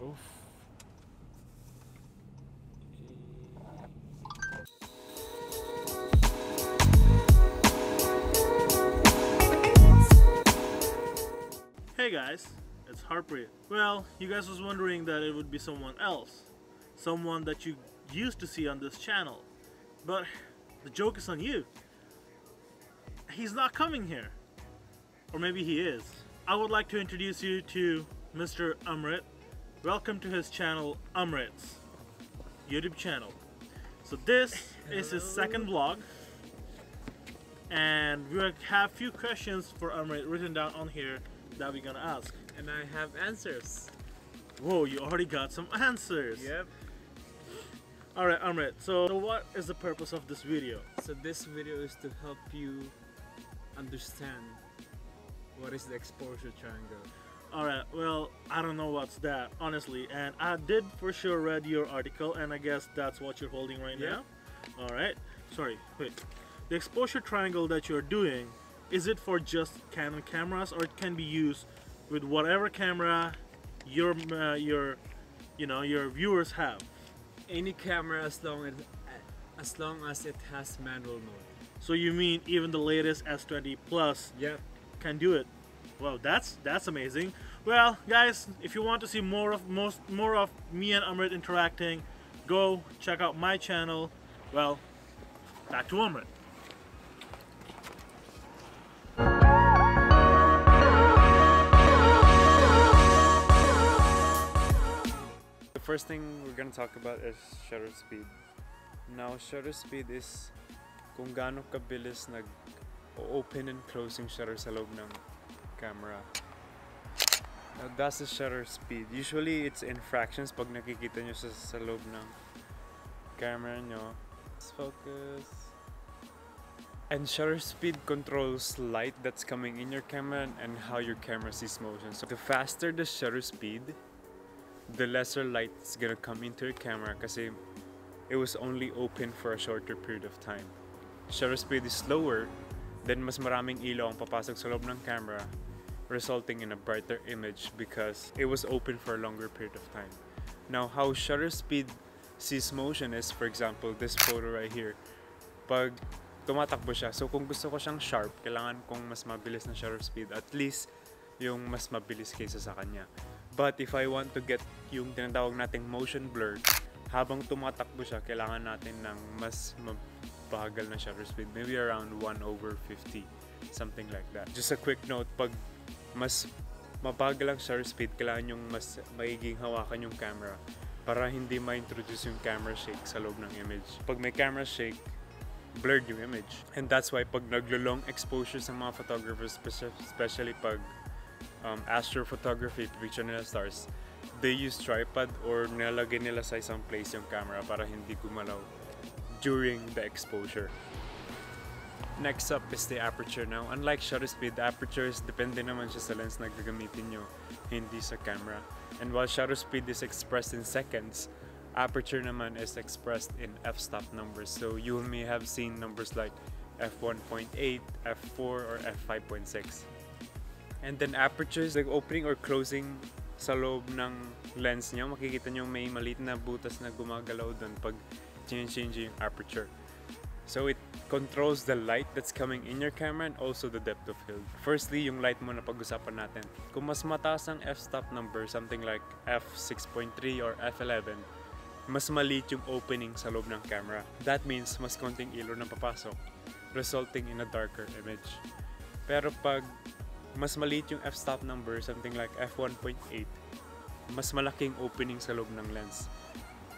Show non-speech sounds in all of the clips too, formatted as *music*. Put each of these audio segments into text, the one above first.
Oof. Hey guys, it's Harpreet. Well, you guys was wondering that it would be someone else. Someone that you used to see on this channel. But the joke is on you. He's not coming here. Or maybe he is. I would like to introduce you to Mr. Amrit. Welcome to his channel, Amrit's YouTube channel. So this *laughs* is his second vlog. And we have a few questions for Amrit written down on here that we're gonna ask. And I have answers. Whoa, you already got some answers. Yep. Alright, Amrit, so what is the purpose of this video? So this video is to help you understand what is the exposure triangle. Alright, well, I don't know what's that, honestly. And I did for sure read your article, and I guess that's what you're holding right Yeah. now. Alright, sorry, wait. The exposure triangle that you're doing, is it for just Canon cameras, or it can be used with whatever camera your, uh, your, you know, your viewers have? Any camera as long as as long as it has manual mode. So you mean even the latest S20 Plus Yep. can do it. Well, that's that's amazing. Well, guys, if you want to see more of most more of me and Amrit interacting, go check out my channel. Well, back to Amrit. The first thing we're gonna talk about is shutter speed. Now, shutter speed is kung gaano kabilis nag open and closing shutter sa loob ng camera. That's the shutter speed. Usually, it's in fractions pag nakikita nyo sa, sa loob ng camera nyo. Let's focus. And shutter speed controls light that's coming in your camera and how your camera sees motion. So, the faster the shutter speed, the lesser light is gonna come into your camera kasi it was only open for a shorter period of time. Shutter speed is slower, then mas maraming ilaw ang papasok sa loob ng camera, resulting in a brighter image because it was open for a longer period of time. Now, how shutter speed sees motion is, for example, this photo right here. Pag tumatakbo siya, so kung gusto ko siyang sharp, kailangan kong mas mabilis na shutter speed, at least yung mas mabilis kaysa sa kanya. But if I want to get yung tinatawag nating motion blur, habang tumatakbo siya, kailangan natin ng mas mabagal na shutter speed. Maybe around 1 over 50. Something like that. Just a quick note, pag mas mabagal ang shutter speed, kailangan yung mas maiging hawakan yung camera para hindi ma-introduce yung camera shake sa loob ng image. Pag may camera shake, blurred yung image. And that's why pag naglo-long exposure sa mga photographers, speci- especially pag um, astrophotography, picture nila stars, they use tripod or nilalagay nila sa isang place yung camera para hindi gumalaw during the exposure. Next up is the aperture. Now, unlike shutter speed, the aperture is depende naman siya sa lens na gagamitin nyo, hindi sa camera. And while shutter speed is expressed in seconds, aperture naman is expressed in f-stop numbers. So you may have seen numbers like f1.8, f4, or f5.6. And then aperture is like opening or closing sa loob ng lens nyo. Makikita nyo may maliit na butas na gumagalaw doon pag change yung aperture. So it controls the light that's coming in your camera and also the depth of field. Firstly, yung light muna pag-usapan natin. Kung mas mataas ang f-stop number, something like f6.3 or f11, mas maliit yung opening sa loob ng camera. That means mas konting ilaw na papasok, resulting in a darker image. Pero pag mas maliit yung f-stop number, something like f1.8, mas malaking opening sa loob ng lens.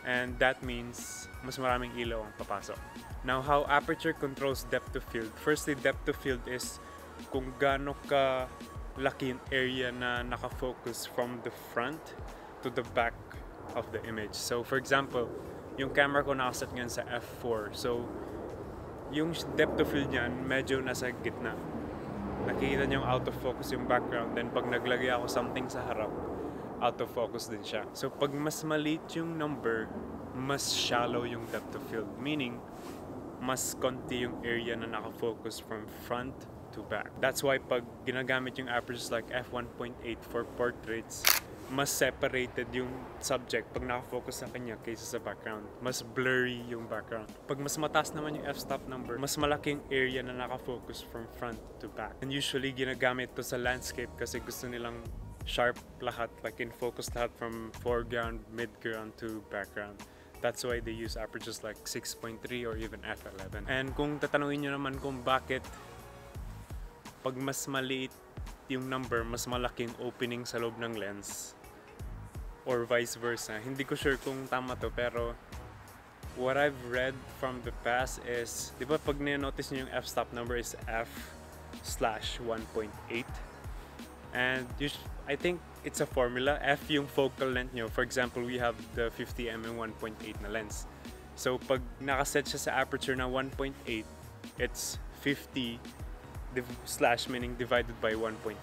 And that means mas maraming ilaw ang papasok. Now, how aperture controls depth of field. Firstly, depth of field is kung gaano ka laki yung area na nakafocus from the front to the back of the image. So, for example, yung camera ko nakaset ngayon sa f4. So, yung depth of field niyan medyo nasa gitna. Nakikita niyo yung out of focus yung background. Then, pag naglagay ako something sa harap, out of focus din siya. So, pag mas maliit yung number, mas shallow yung depth of field. Meaning, mas konti yung area na nakafocus from front to back. That's why pag ginagamit yung apertures like f1.8 for portraits, mas separated yung subject pag nakafocus sa kanya kaysa sa background. Mas blurry yung background. Pag mas mataas naman yung f-stop number, mas malaking area na nakafocus from front to back. And usually, ginagamit to sa landscape kasi gusto nilang sharp lahat, like in focus lahat from foreground, midground to background. That's why they use apertures like 6.3 or even f11. And kung tatanungin nyo naman kung bakit pag mas maliit yung number, mas malaking opening sa loob ng lens or vice versa. Hindi ko sure kung tama to pero what I've read from the past is, di ba pag notice nyo yung f-stop number is f slash 1.8 and I think it's a formula. F yung focal length nyo. For example, we have the 50mm 1.8 na lens. So pag nakaset siya sa aperture na 1.8, it's 50 div- slash meaning divided by 1.8.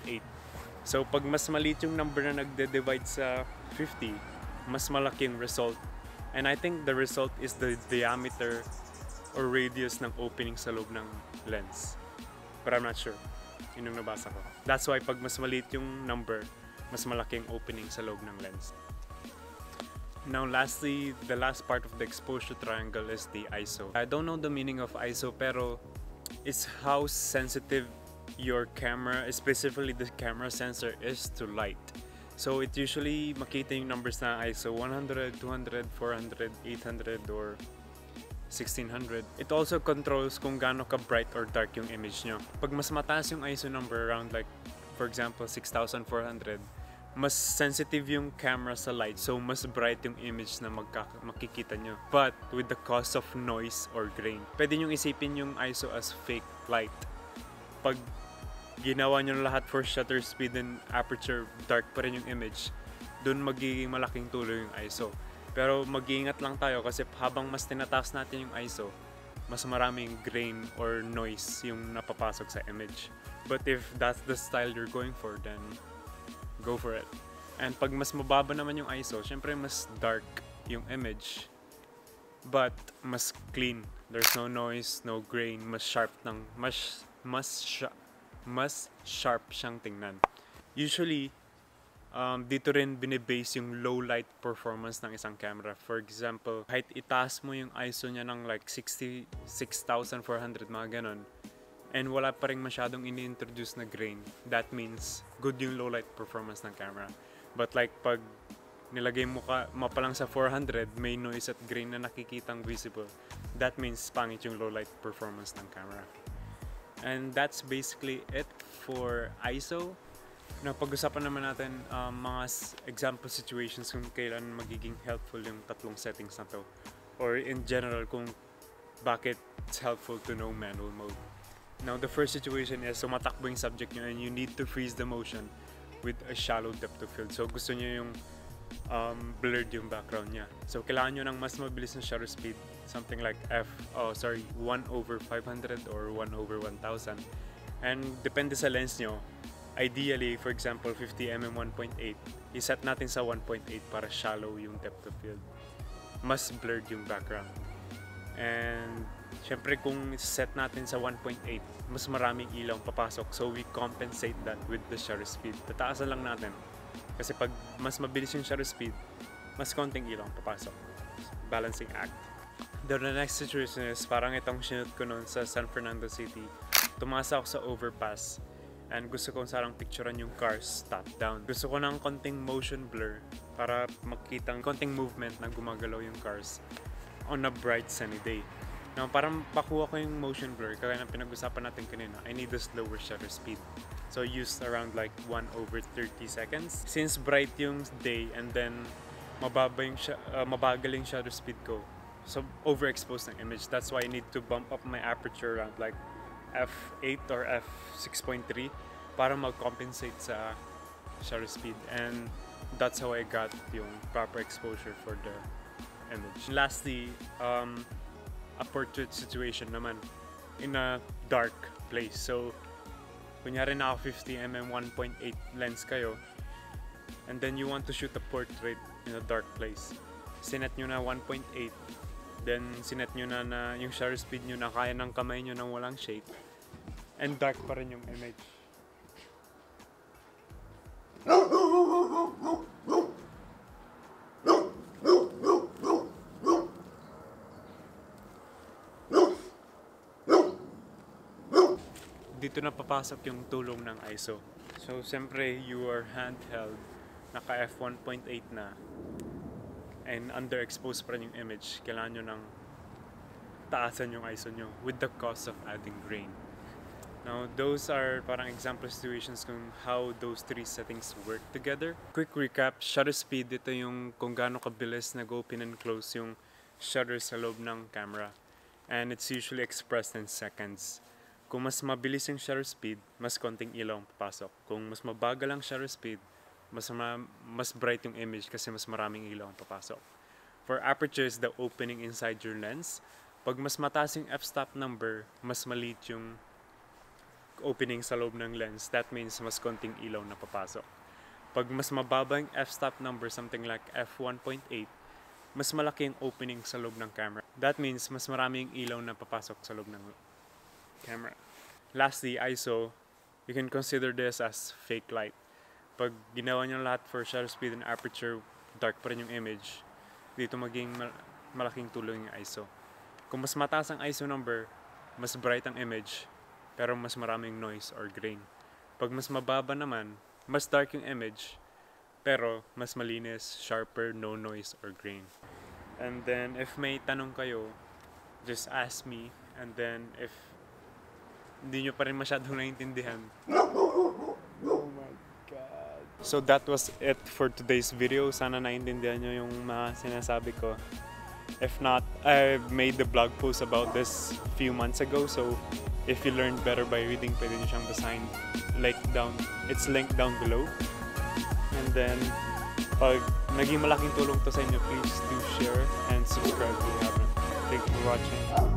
So pag mas maliit yung number na nagde-divide sa 50, mas malaki yung result. And I think the result is the diameter or radius ng opening sa loob ng lens. But I'm not sure. Yun yung nabasa ko. That's why pag mas maliit yung number, mas malaki yung opening sa loob ng lens. Now lastly, the last part of the exposure triangle is the ISO. I don't know the meaning of ISO pero it's how sensitive your camera, specifically the camera sensor is to light. So it usually makita yung numbers na ISO 100, 200, 400, 800 or 1600. It also controls kung gaano ka bright or dark yung image nyo. Pag mas mataas yung ISO number around like for example 6400, mas sensitive yung camera sa light so mas bright yung image na makikita nyo. But with the cause of noise or grain, pwede nyo isipin yung ISO as fake light. Pag ginawa nyo lahat for shutter speed and aperture, dark pa rin yung image, dun magiging malaking tulong yung ISO. Pero mag-iingat lang tayo kasi habang mas tinataas natin yung ISO, mas maraming grain or noise yung napapasok sa image. But if that's the style you're going for, then go for it. And pag mas mababa naman yung ISO, syempre mas dark yung image. But mas clean. There's no noise, no grain, mas sharp ng mas mas sha- mas sharp siyang tingnan. Usually, um, dito rin binibase yung low light performance ng isang camera. For example, kahit itaas mo yung ISO niya ng like 66,400 mga ganon, and wala pa rin masyadong ini-introduce na grain, that means good yung low light performance ng camera. But like pag nilagay mo ka mo pa lang sa 400, may noise at grain na nakikitang visible, that means pangit yung low light performance ng camera. And that's basically it for ISO. Na pag-usapan naman natin um, mga example situations kung kailan magiging helpful yung tatlong settings na to. Or in general kung bakit it's helpful to know manual mode. Now, the first situation is sumatakbo yung subject nyo and you need to freeze the motion with a shallow depth of field. So, gusto nyo yung um, blurred yung background niya. So, kailangan nyo ng mas mabilis na shutter speed. Something like F, oh sorry, 1 over 500 or 1 over 1000. And depende sa lens nyo. Ideally, for example, 50mm 1.8, iset natin sa 1.8 para shallow yung depth of field. Mas blurred yung background. And syempre kung set natin sa 1.8, mas maraming ilaw papasok. So we compensate that with the shutter speed. Tataasan lang natin. Kasi pag mas mabilis yung shutter speed, mas konting ilaw papasok. Balancing act. The next situation is parang itong sinut ko noon sa San Fernando City. Tumasa ako sa overpass and gusto kong sarang picturean yung cars top down. Gusto ko ng konting motion blur para makita ang konting movement na gumagalaw yung cars on a bright sunny day. Now, parang pakuha ko yung motion blur, kaya na pinag-usapan natin kanina, I need a slower shutter speed. So, used around like 1 over 30 seconds. Since bright yung day and then mababa yung, uh, mabagal yung shutter speed ko, so overexposed ng image. That's why I need to bump up my aperture around like f8 or f6.3 para mag-compensate sa shutter speed. And that's how I got yung proper exposure for the image. Lastly, um, a portrait situation naman in a dark place. So, kunyari naka 50mm 1.8 lens kayo and then you want to shoot a portrait in a dark place. Sinet nyo na 1.8 then sinet nyo na na yung shutter speed nyo na kaya ng kamay nyo nang walang shake and dark pa rin yung image. *laughs* dito na papasok yung tulong ng ISO. So, siyempre, you are handheld, naka f1.8 na, and underexposed pa rin yung image. Kailangan nyo ng taasan yung ISO nyo with the cost of adding grain. Now, those are parang example situations kung how those three settings work together. Quick recap, shutter speed, ito yung kung gaano kabilis nag-open and close yung shutter sa loob ng camera. And it's usually expressed in seconds. Kung mas mabilis yung shutter speed, mas konting ilaw ang papasok. Kung mas mabagal ang shutter speed, mas, ma- mas bright yung image kasi mas maraming ilaw ang papasok. For apertures, the opening inside your lens, pag mas mataas yung f-stop number, mas maliit yung opening sa loob ng lens. That means mas konting ilaw na papasok. Pag mas mababa yung f-stop number, something like f1.8, mas malaki yung opening sa loob ng camera. That means mas marami yung ilaw na papasok sa loob ng camera. Lastly, ISO, you can consider this as fake light. Pag ginawa niyo lahat for shutter speed and aperture, dark pa rin yung image, dito maging mal- malaking tulong yung ISO. Kung mas mataas ang ISO number, mas bright ang image, pero mas maraming noise or grain. Pag mas mababa naman, mas dark yung image, pero mas malinis, sharper, no noise or grain. And then, if may tanong kayo, just ask me. And then, if hindi nyo pa rin masyadong naiintindihan. Oh my God. So that was it for today's video. Sana naiintindihan nyo yung mga sinasabi ko. If not, I made the blog post about this few months ago. So if you learned better by reading, pwede nyo siyang basahin. Like down, it's linked down below. And then, pag naging malaking tulong to sa inyo, please do share and subscribe if you haven't. Thank you for watching.